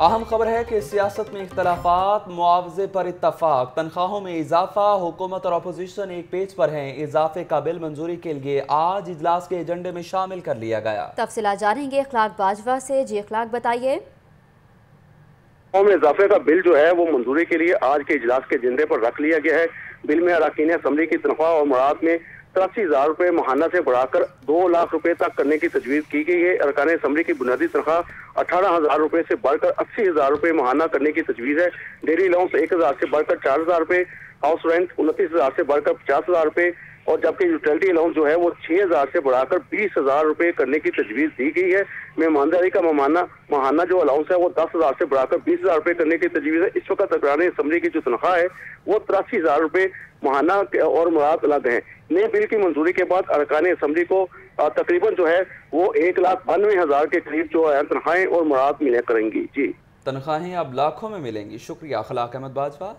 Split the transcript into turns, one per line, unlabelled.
اہم خبر ہے کہ سیاست میں اختلافات معاوضے پر اتفاق تنخواہوں میں اضافہ حکومت اور اپوزیشن ایک پیج پر ہیں۔ اضافے کا بل منظوری کے لیے آج اجلاس کے ایجنڈے میں شامل کر لیا گیا۔
تفصیلات جانیں گے اخلاق باجوہ سے۔ جی اخلاق بتائیے۔
قوم اضافے کا بل جو ہے وہ منظوری کے لیے آج کے اجلاس کے ایجنڈے پر رکھ لیا گیا ہے۔ بل میں اراکین اسمبلی کی تنخواہ اور مراد میں تراسی ہزار روپے ماہانہ سے بڑھا کر دو لاکھ روپے تک کرنے کی تجویز کی گئی ہے۔ ارکان اسمبلی کی بنیادی تنخواہ اٹھارہ ہزار روپے سے بڑھ کر اسی ہزار روپے ماہانہ کرنے کی تجویز ہے۔ ڈیری الاؤنس ایک ہزار سے بڑھ کر چار ہزار روپے، ہاؤس رینٹ انتیس ہزار سے بڑھ کر پچاس ہزار روپے، اور جبکہ یوٹیلٹی الاؤنس جو ہے وہ چھ ہزار سے بڑھا کر بیس ہزار روپے کرنے کی تجویز دی گئی ہے۔ مہمانداری کا مہمانہ ماہانہ جو الاؤنس ہے وہ دس ہزار سے بڑھا کر بیس ہزار روپے کرنے کی تجویز ہے۔ اس وقت ارکان اسمبلی کی جو تنخواہ ہے وہ تراسی ہزار روپے ماہانہ اور مراد الگ ہیں۔ نئے بل کی منظوری کے بعد ارکان اسمبلی کو تقریباً جو ہے، وہ ایک لاکھ بانوے ہزار کے قریب جو ہے، تنخواہیں اور مراد ملے کریں گی۔ جی۔
تنخواہیں اب لاکھوں میں ملیں گی۔ شکریہ، اخلاق احمد باجوہ۔